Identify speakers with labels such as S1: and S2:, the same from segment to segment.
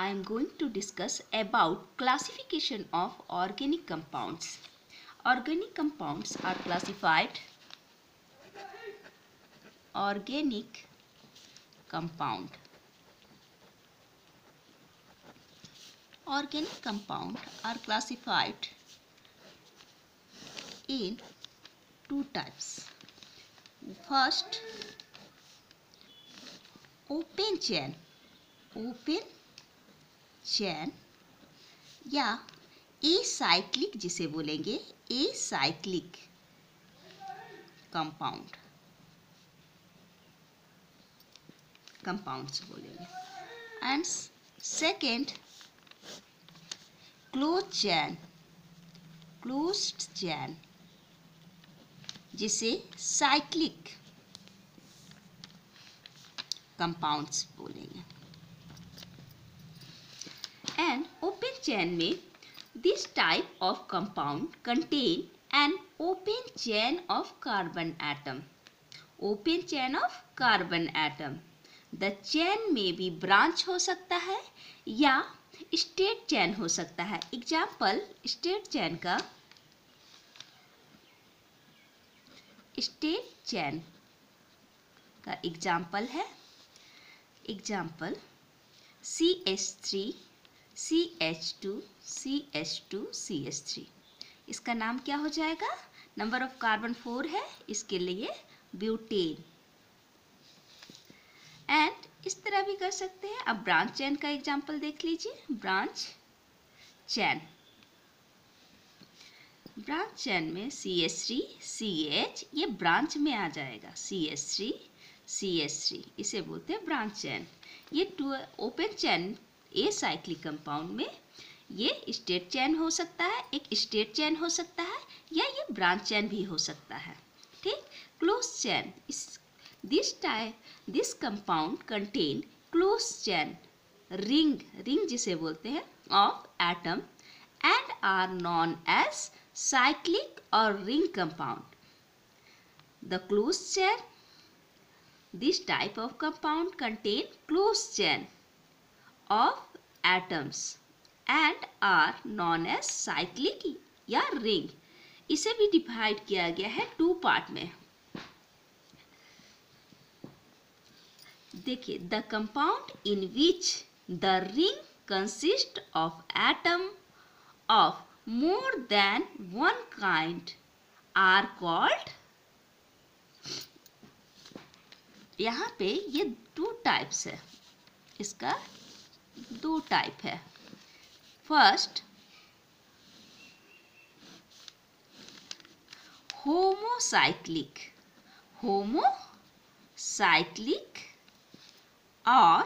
S1: I am going to discuss about classification of organic compounds. Organic compounds are classified organic compound. Organic compound are classified in two types. First, open chain. Open चैन या a cyclic जिसे बोलेंगे acyclic compound compounds बोलेंगे। And second close chain close chain जिसे cyclic compounds बोलेंगे। And open chain में this type of compound contain an open chain of carbon atom open chain of carbon atom the chain में भी branch हो सकता है या स्टेट चैन हो सकता है एग्ज़ाम्पल स्टेट चैन का स्टेट चैन का एग्ज़ाम्पल है example C S three C H two C H two C H three इसका नाम क्या हो जाएगा? नंबर ऑफ़ कार्बन फोर है, इसके लिए ब्यूटेन एंड इस तरह भी कर सकते हैं। अब ब्रांच चैन का एग्जांपल देख लीजिए। ब्रांच चैन ब्रांच चैन में C S three C H ये ब्रांच में आ जाएगा। C S three C S three इसे बोलते हैं ब्रांच चैन ये two open chain acyclic compound में ये स्टेट चैन हो सकता है, एक स्टेट चैन हो सकता है, या ये ब्रांच चैन भी हो सकता है, ठीक? Close chain this type this compound contain close chain ring ring जिसे बोलते हैं of atom and are non edge cyclic और ring compound the close chain this type of compound contain close chain of atoms and are known as cyclic या ring इसे भी divide किया गया है टू पार्ट में। देखिए the compound in which the ring consist of atom of more than one kind are called यहाँ पे ये टू टाइप्स है। इसका दो टाइप है। फ़र्स्ट होमोसाइक्लिक होमोसाइक्लिक और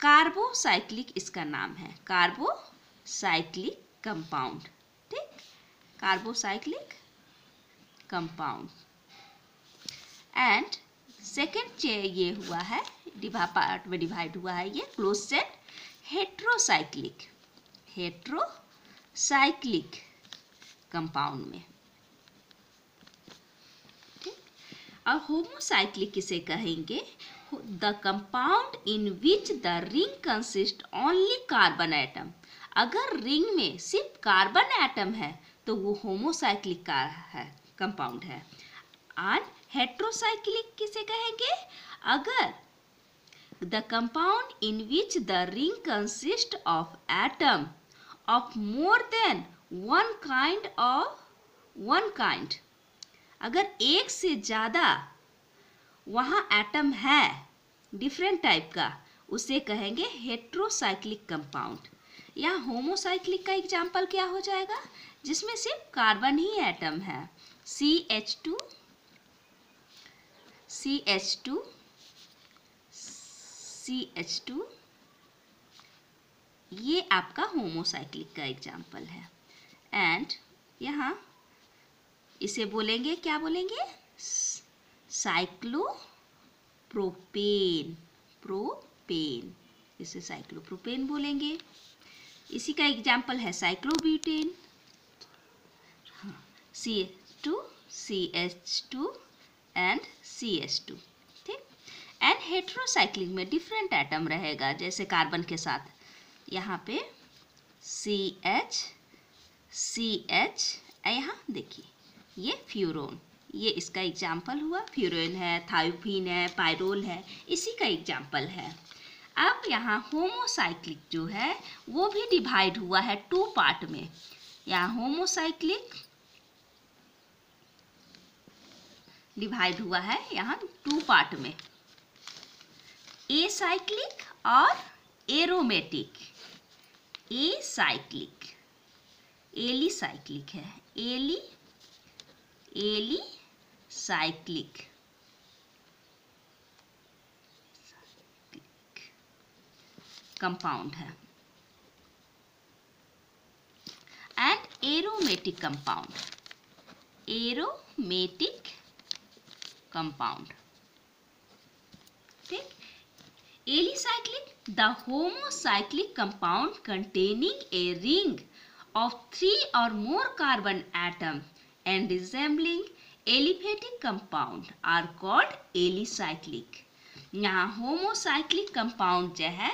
S1: कार्बोसाइक्लिक इसका नाम है। कार्बोसाइक्लिक कंपाउंड ठीक? कार्बोसाइक्लिक कंपाउंड एंड सेकेंड ये हुआ है डिवा पार्ट में डिवाइड हुआ है ये close set heterocyclic heterocyclic compound में। और होमोसाइक्लिक किसे कहेंगे? The compound in which the ring consist only carbon atom अगर रिंग में सिर्फ़ कार्बन एटम है तो वो होमोसाइक्लिक का है कंपाउंड है। हेट्रोसाइक्लिक किसे कहेंगे? अगर the compound in which the ring consist of atom of more than one kind of, one kind, अगर एक से ज़्यादा वहाँ एटम है डिफरेंट टाइप का, उसे कहेंगे हेट्रोसाइक्लिक कंपाउंड या होमोसाइक्लिक का एग्ज़ाम्पल क्या हो जाएगा? जिसमें सिर्फ़ कार्बन ही एटम है C H two C H two C H two ये आपका होमोसाइक्लिक का एग्ज़ाम्पल है। एंड यहाँ इसे बोलेंगे, क्या बोलेंगे? साइक्लोप्रोपेन प्रोपेन इसे साइक्लोप्रोपेन बोलेंगे। इसी का एग्ज़ाम्पल है cyclobutane C H two C H two and C H two ठीक? एंड हेट्रोसाइक्लिक में डिफरेंट एटम रहेगा, जैसे कार्बन के साथ। यहाँ पे सी एच सी एच यहाँ देखिए, ये फ्यूरोन ये इसका एग्ज़ाम्पल हुआ। फ्यूरोन है थायोफिन है पायरोल है, इसी का एग्ज़ाम्पल है। अब यहाँ होमोसाइक्लिक जो है, वो भी डिवाइड हुआ है टू पार्ट में। यहाँ होमोसाइक्लिक डिवाइड हुआ है यहाँ टू पार्ट में। ए साइक्लिक और aromatic. Acyclic alicyclic है। Eli alicyclic. कंपाउंड है। And aromatic compound. Aromatic compound ठीक? Alicyclic the homocyclic compound containing a ring of three or more carbon atom and resembling aliphatic compound are called alicyclic. यहाँ homocyclic compound जो है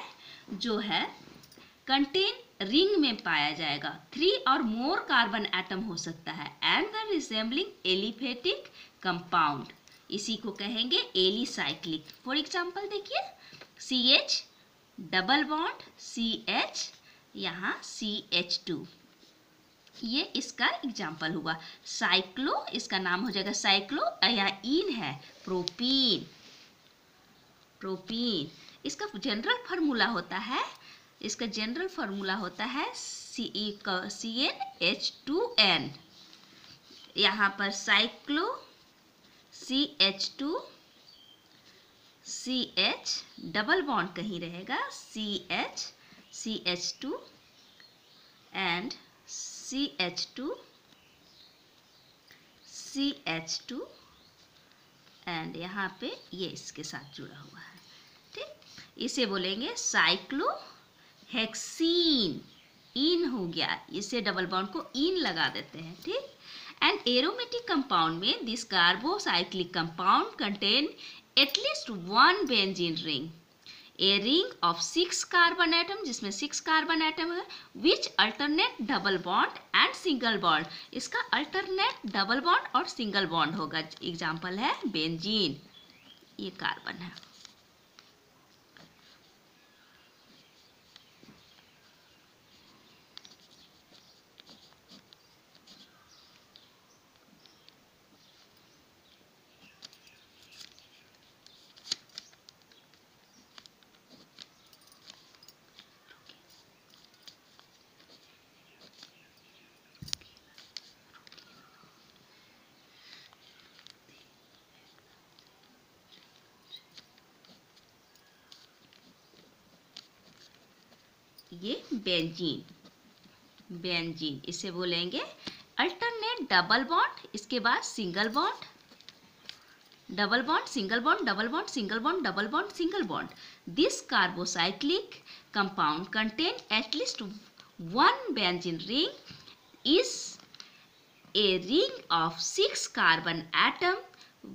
S1: जो है contain ring में पाया जाएगा। थ्री और मोर कार्बन एटम हो सकता है and the resembling aliphatic compound इसी को कहेंगे एलिसाइक्लिक। फॉर एग्ज़ाम्पल देखिए C H double bond C H यहाँ सी एच टू ये इसका एग्ज़ाम्पल हुआ। साइक्लो इसका नाम हो जाएगा साइक्लो या इन है प्रोपीन प्रोपीन इसका जनरल फार्मूला होता है, इसका जनरल फार्मूला होता है C C N H two N यहाँ पर cyclo C H two C H double bond कहीं रहेगा C H C H two and C H two C H two and यहाँ पे ये इसके साथ जुड़ा हुआ है, ठीक? इसे बोलेंगे साइक्लो हेक्सीन इन हो गया, इसे डबल बॉन्ड को इन लगा देते हैं, ठीक? एंड एरोमेटिक कंपाउंड में this carbocyclic compound contain at least one benzene ring a ring of six carbon atom जिसमें सिक्स कार्बन एटम है which alternate double bond and single bond इसका अल्टरनेट डबल बॉन्ड और single bond होगा। Example है benzene ये carbon है। ये benzene. Benzene, इसे बोलेंगे अल्टरनेट डबल बॉन्ड, इसके बाद single bond. Double bond, single bond, double bond, single bond, double bond, single bond. This carbocyclic compound contain at least one benzene ring is a ring of six carbon atom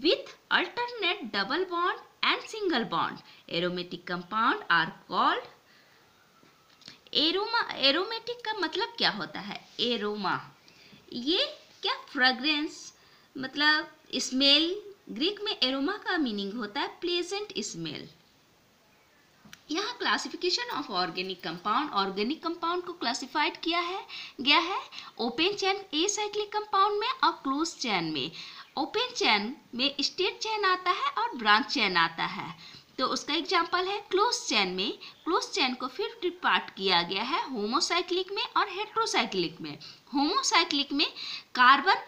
S1: with alternate double bond and single bond. Aromatic compound are called aroma aromatic का मतलब क्या होता है? Aroma. ये क्या fragrance मतलब smell Greek में aroma का मीनिंग होता है प्लेजेंट स्मेल यहाँ classification of organic compound organic compound को क्लासिफाइड किया है, गया है open chain acyclic compound में और क्लोज चैन में। ओपन चैन में स्टेट चैन आता है और ब्रांच चैन आता है। तो उसका एग्ज़ाम्पल है क्लोज चैन में। क्लोज चैन को फिर पार्ट किया गया है होमोसाइक्लिक में और हेट्रोसाइक्लिक में। होमोसाइक्लिक में कार्बन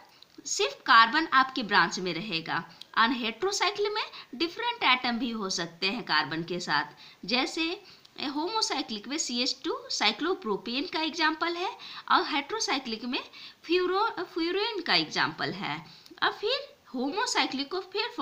S1: सिर्फ़ कार्बन आपके ब्रांच में रहेगा। और हेट्रोसाइक्लिक में डिफरेंट एटम भी हो सकते हैं कार्बन के साथ। जैसे होमोसाइक्लिक में सी एच टू साइक्लोप्रोपेन का एग्ज़ाम्पल है और हेट्रोसाइक्लिक में फ्यूरो फ्यूरोन का एग्ज़ाम्पल है। और फिर होमोसाइक्लिक को फिर